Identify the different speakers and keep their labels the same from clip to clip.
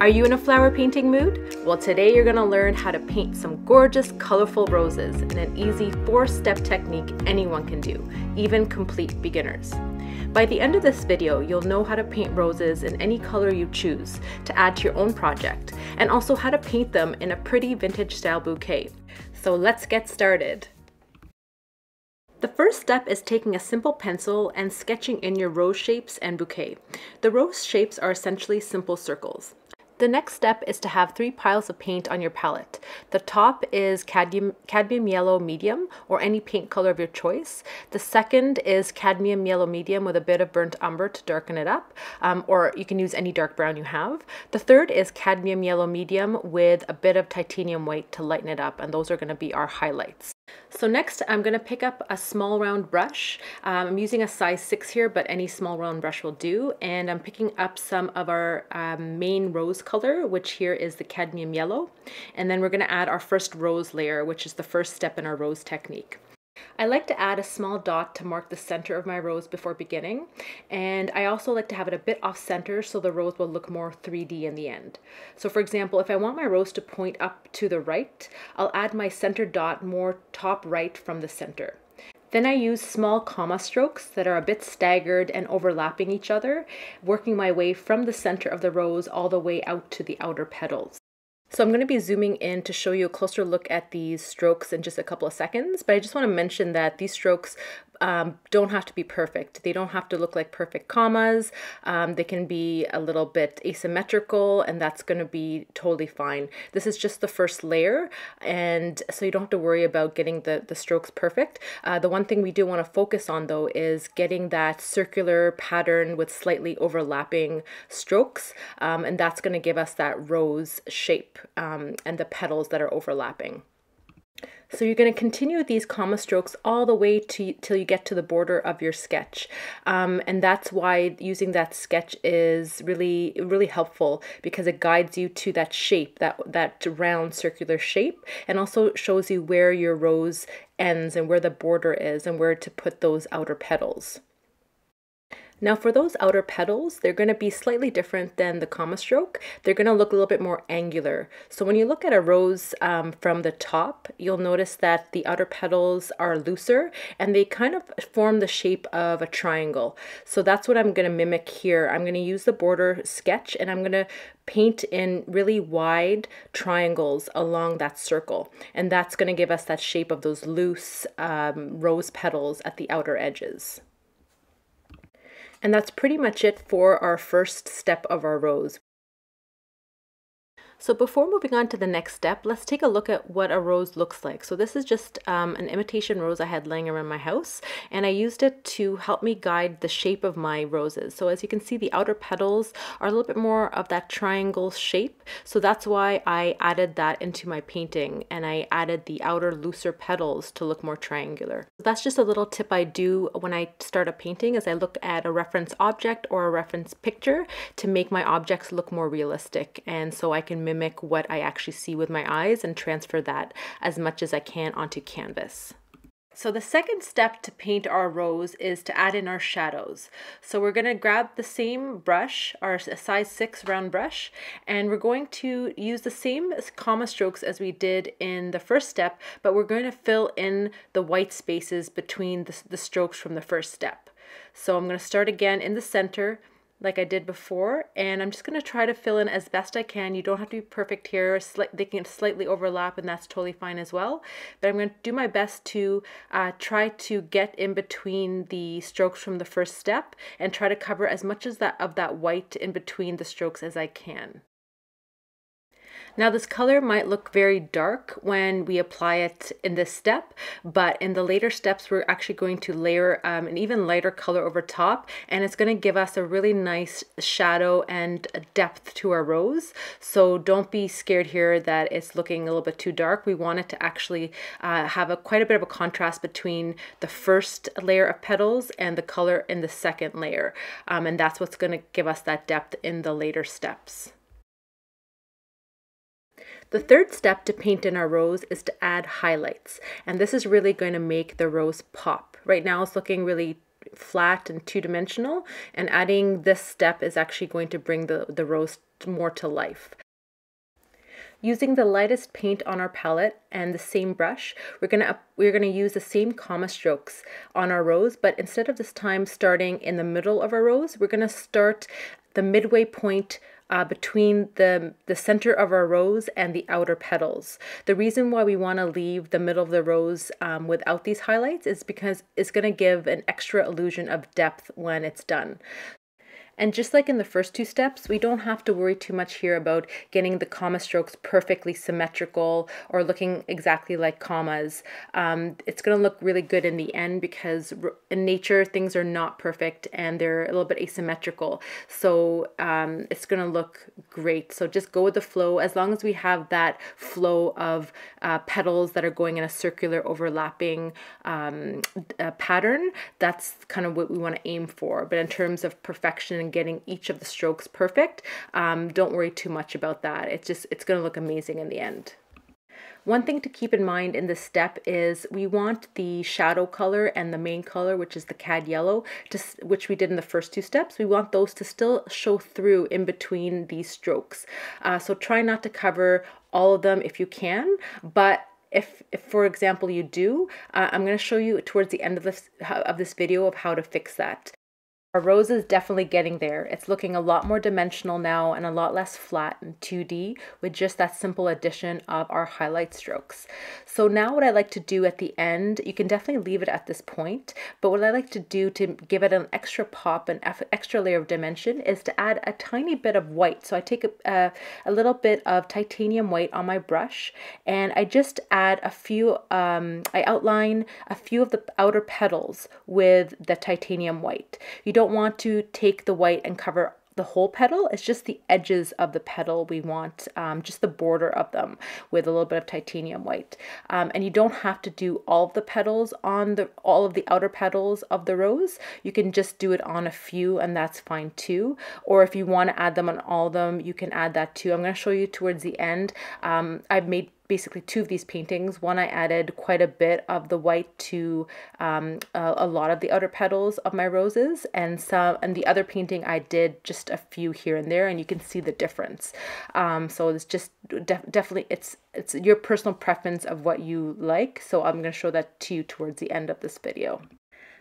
Speaker 1: Are you in a flower painting mood? Well, today you're gonna learn how to paint some gorgeous, colorful roses in an easy four-step technique anyone can do, even complete beginners. By the end of this video, you'll know how to paint roses in any color you choose to add to your own project, and also how to paint them in a pretty vintage style bouquet. So let's get started. The first step is taking a simple pencil and sketching in your rose shapes and bouquet. The rose shapes are essentially simple circles. The next step is to have three piles of paint on your palette. The top is cadmium, cadmium yellow medium or any paint color of your choice. The second is cadmium yellow medium with a bit of burnt umber to darken it up, um, or you can use any dark brown you have. The third is cadmium yellow medium with a bit of titanium white to lighten it up, and those are going to be our highlights. So next I'm going to pick up a small round brush. Um, I'm using a size 6 here, but any small round brush will do. And I'm picking up some of our um, main rose color, which here is the cadmium yellow. And then we're going to add our first rose layer, which is the first step in our rose technique. I like to add a small dot to mark the center of my rose before beginning. And I also like to have it a bit off center so the rose will look more 3D in the end. So for example, if I want my rose to point up to the right, I'll add my center dot more top right from the center. Then I use small comma strokes that are a bit staggered and overlapping each other, working my way from the center of the rose all the way out to the outer petals. So I'm going to be zooming in to show you a closer look at these strokes in just a couple of seconds, but I just want to mention that these strokes um, don't have to be perfect. They don't have to look like perfect commas. Um, they can be a little bit asymmetrical and that's going to be totally fine. This is just the first layer and so you don't have to worry about getting the, the strokes perfect. Uh, the one thing we do want to focus on though is getting that circular pattern with slightly overlapping strokes um, and that's going to give us that rose shape um, and the petals that are overlapping. So you're going to continue these comma strokes all the way to till you get to the border of your sketch. Um, and that's why using that sketch is really, really helpful because it guides you to that shape, that, that round circular shape, and also shows you where your rose ends and where the border is and where to put those outer petals. Now for those outer petals, they're going to be slightly different than the comma stroke. They're going to look a little bit more angular. So when you look at a rose um, from the top, you'll notice that the outer petals are looser and they kind of form the shape of a triangle. So that's what I'm going to mimic here. I'm going to use the border sketch and I'm going to paint in really wide triangles along that circle. And that's going to give us that shape of those loose um, rose petals at the outer edges. And that's pretty much it for our first step of our rose. So before moving on to the next step, let's take a look at what a rose looks like. So this is just um, an imitation rose I had laying around my house, and I used it to help me guide the shape of my roses. So as you can see, the outer petals are a little bit more of that triangle shape. So that's why I added that into my painting, and I added the outer looser petals to look more triangular. So That's just a little tip I do when I start a painting as I look at a reference object or a reference picture to make my objects look more realistic. And so I can mimic what I actually see with my eyes and transfer that as much as I can onto canvas. So the second step to paint our rose is to add in our shadows. So we're going to grab the same brush, our size 6 round brush, and we're going to use the same comma strokes as we did in the first step, but we're going to fill in the white spaces between the, the strokes from the first step. So I'm going to start again in the center, like I did before and I'm just going to try to fill in as best I can. You don't have to be perfect here. They can slightly overlap and that's totally fine as well. But I'm going to do my best to uh, try to get in between the strokes from the first step and try to cover as much as that of that white in between the strokes as I can. Now this color might look very dark when we apply it in this step, but in the later steps, we're actually going to layer um, an even lighter color over top, and it's gonna give us a really nice shadow and depth to our rose. So don't be scared here that it's looking a little bit too dark. We want it to actually uh, have a quite a bit of a contrast between the first layer of petals and the color in the second layer. Um, and that's what's gonna give us that depth in the later steps. The third step to paint in our rose is to add highlights. And this is really going to make the rose pop. Right now it's looking really flat and two-dimensional and adding this step is actually going to bring the, the rose more to life. Using the lightest paint on our palette and the same brush, we're gonna we're gonna use the same comma strokes on our rose, but instead of this time starting in the middle of our rose, we're gonna start the midway point uh, between the, the center of our rose and the outer petals. The reason why we want to leave the middle of the rose um, without these highlights is because it's going to give an extra illusion of depth when it's done. And just like in the first two steps, we don't have to worry too much here about getting the comma strokes perfectly symmetrical or looking exactly like commas. Um, it's going to look really good in the end because in nature, things are not perfect and they're a little bit asymmetrical. So um, it's going to look great. So just go with the flow. As long as we have that flow of uh, petals that are going in a circular overlapping um, uh, pattern, that's kind of what we want to aim for. But in terms of perfection and getting each of the strokes perfect, um, don't worry too much about that. It's just, it's going to look amazing in the end. One thing to keep in mind in this step is we want the shadow color and the main color, which is the cad yellow, to, which we did in the first two steps. We want those to still show through in between these strokes. Uh, so try not to cover all of them if you can, but if, if for example you do, uh, I'm going to show you towards the end of this of this video of how to fix that. Our rose is definitely getting there. It's looking a lot more dimensional now and a lot less flat and 2D with just that simple addition of our highlight strokes. So now what I like to do at the end, you can definitely leave it at this point, but what I like to do to give it an extra pop, an extra layer of dimension is to add a tiny bit of white. So I take a, a, little bit of titanium white on my brush and I just add a few, um, I outline a few of the outer petals with the titanium white. You don't want to take the white and cover the whole petal. It's just the edges of the petal we want, um, just the border of them with a little bit of titanium white. Um, and you don't have to do all of the petals on the all of the outer petals of the rose. You can just do it on a few and that's fine too. Or if you want to add them on all of them, you can add that too. I'm going to show you towards the end. Um, I've made basically two of these paintings. One I added quite a bit of the white to um, a, a, lot of the outer petals of my roses and some and the other painting I did just a few here and there and you can see the difference. Um, so it's just def definitely it's it's your personal preference of what you like. So I'm going to show that to you towards the end of this video.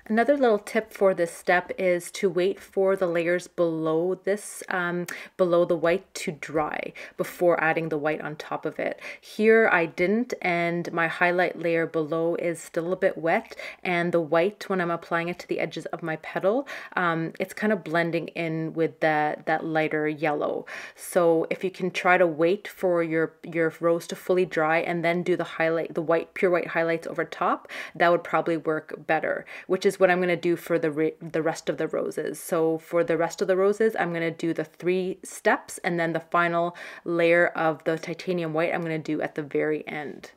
Speaker 1: Another little tip for this step is to wait for the layers below this, um, below the white to dry before adding the white on top of it. Here I didn't and my highlight layer below is still a bit wet and the white when I'm applying it to the edges of my petal, um, it's kind of blending in with that, that lighter yellow. So if you can try to wait for your, your rose to fully dry and then do the highlight, the white, pure white highlights over top, that would probably work better, which is what I'm going to do for the, re the rest of the roses. So for the rest of the roses, I'm going to do the three steps and then the final layer of the titanium white I'm going to do at the very end.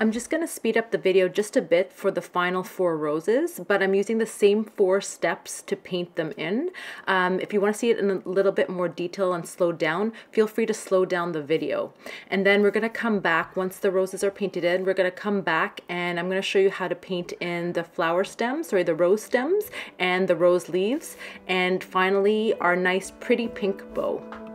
Speaker 1: I'm just going to speed up the video just a bit for the final four roses, but I'm using the same four steps to paint them in. Um, if you want to see it in a little bit more detail and slow down, feel free to slow down the video. And then we're going to come back, once the roses are painted in, we're going to come back and I'm going to show you how to paint in the flower stems, sorry, the rose stems and the rose leaves. And finally, our nice pretty pink bow.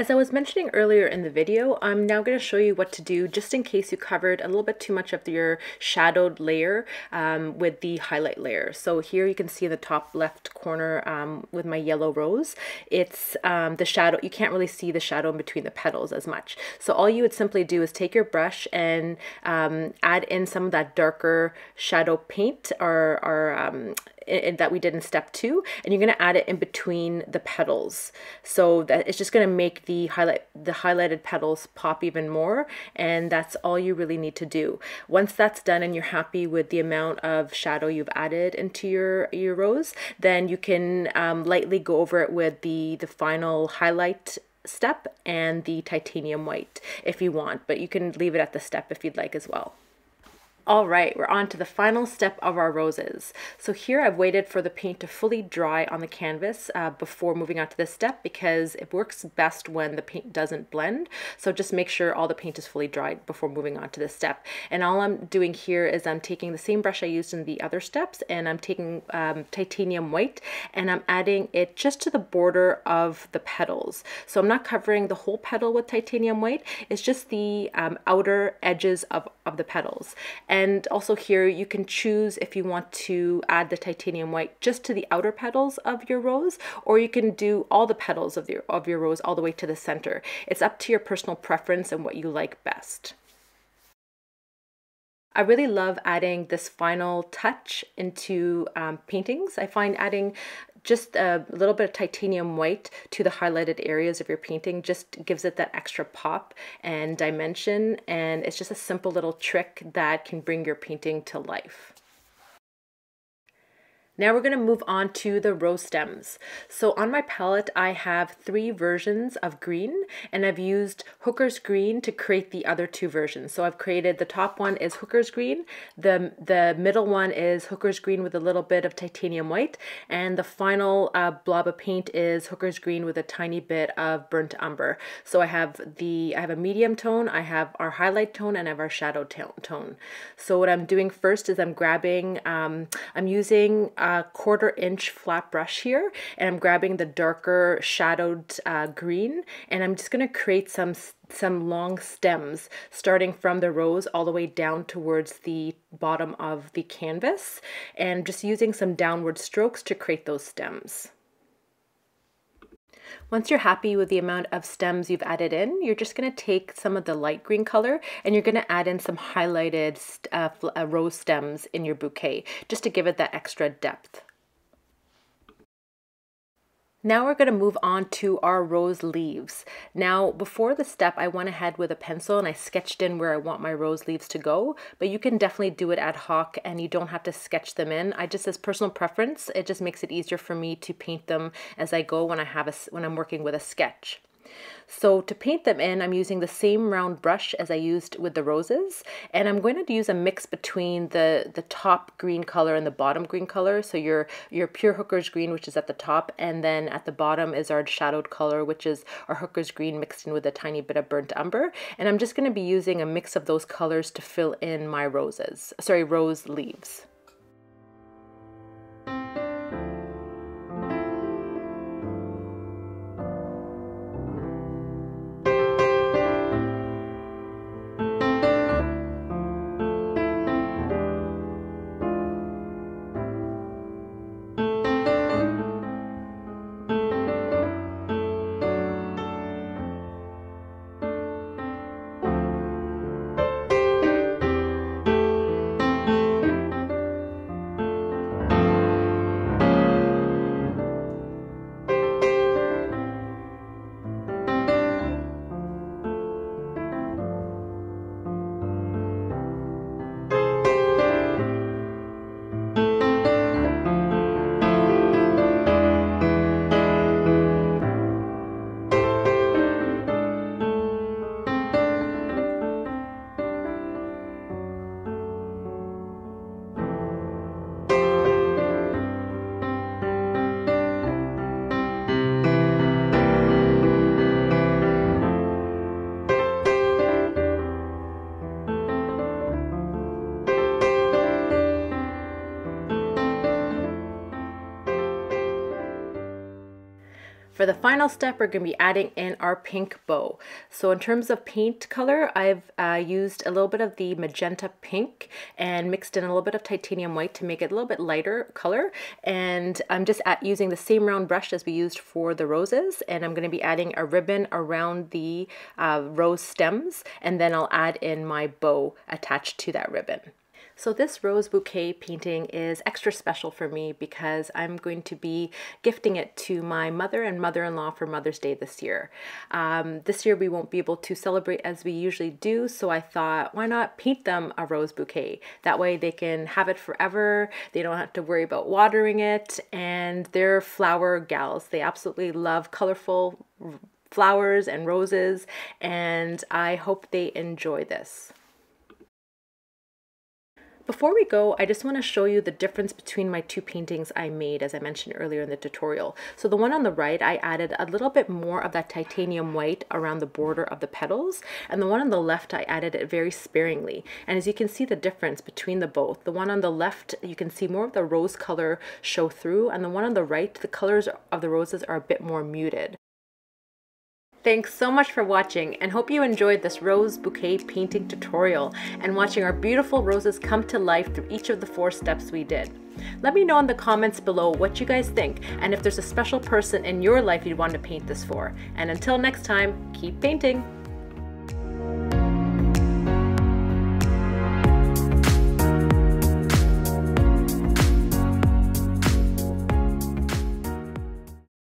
Speaker 1: As I was mentioning earlier in the video, I'm now going to show you what to do just in case you covered a little bit too much of your shadowed layer um, with the highlight layer. So here you can see in the top left corner um, with my yellow rose, it's um, the shadow, you can't really see the shadow in between the petals as much. So all you would simply do is take your brush and um, add in some of that darker shadow paint or, or um, in, that we did in step two, and you're going to add it in between the petals. So that it's just going to make the highlight the highlighted petals pop even more, and that's all you really need to do. Once that's done and you're happy with the amount of shadow you've added into your your rose, then you can um, lightly go over it with the the final highlight step and the titanium white if you want, but you can leave it at the step if you'd like as well. All right, we're on to the final step of our roses. So here I've waited for the paint to fully dry on the canvas uh, before moving on to this step because it works best when the paint doesn't blend. So just make sure all the paint is fully dried before moving on to this step. And all I'm doing here is I'm taking the same brush I used in the other steps and I'm taking um, titanium white and I'm adding it just to the border of the petals. So I'm not covering the whole petal with titanium white, it's just the um, outer edges of, of the petals. And also here you can choose if you want to add the titanium white just to the outer petals of your rose, or you can do all the petals of your, of your rose all the way to the center. It's up to your personal preference and what you like best. I really love adding this final touch into um, paintings. I find adding just a little bit of titanium white to the highlighted areas of your painting just gives it that extra pop and dimension and it's just a simple little trick that can bring your painting to life. Now we're going to move on to the rose stems. So on my palette, I have three versions of green and I've used Hooker's Green to create the other two versions. So I've created the top one is Hooker's Green, the, the middle one is Hooker's Green with a little bit of titanium white, and the final uh, blob of paint is Hooker's Green with a tiny bit of burnt umber. So I have the I have a medium tone, I have our highlight tone, and I have our shadow tone. So what I'm doing first is I'm grabbing, um, I'm using uh, a quarter inch flat brush here and I'm grabbing the darker shadowed uh, green and I'm just going to create some some long stems starting from the rose all the way down towards the bottom of the canvas and just using some downward strokes to create those stems. Once you're happy with the amount of stems you've added in, you're just going to take some of the light green color and you're going to add in some highlighted uh, uh, rose stems in your bouquet just to give it that extra depth. Now we're going to move on to our rose leaves. Now before the step I went ahead with a pencil and I sketched in where I want my rose leaves to go but you can definitely do it ad hoc and you don't have to sketch them in. I just as personal preference it just makes it easier for me to paint them as I go when I have a, when I'm working with a sketch. So to paint them in, I'm using the same round brush as I used with the roses, and I'm going to use a mix between the, the top green color and the bottom green color. So your, your pure hooker's green, which is at the top, and then at the bottom is our shadowed color, which is our hooker's green mixed in with a tiny bit of burnt umber. And I'm just going to be using a mix of those colors to fill in my roses, sorry, rose leaves. For the final step, we're going to be adding in our pink bow. So in terms of paint color, I've uh, used a little bit of the magenta pink and mixed in a little bit of titanium white to make it a little bit lighter color. And I'm just at using the same round brush as we used for the roses. And I'm going to be adding a ribbon around the uh, rose stems. And then I'll add in my bow attached to that ribbon. So this rose bouquet painting is extra special for me because I'm going to be gifting it to my mother and mother-in-law for Mother's Day this year. Um, this year we won't be able to celebrate as we usually do, so I thought why not paint them a rose bouquet? That way they can have it forever, they don't have to worry about watering it, and they're flower gals. They absolutely love colorful flowers and roses, and I hope they enjoy this. Before we go, I just want to show you the difference between my two paintings I made, as I mentioned earlier in the tutorial. So the one on the right, I added a little bit more of that titanium white around the border of the petals, and the one on the left, I added it very sparingly. And as you can see the difference between the both, the one on the left, you can see more of the rose color show through, and the one on the right, the colors of the roses are a bit more muted. Thanks so much for watching and hope you enjoyed this rose bouquet painting tutorial and watching our beautiful roses come to life through each of the four steps we did. Let me know in the comments below what you guys think and if there's a special person in your life you'd want to paint this for. And until next time, keep painting!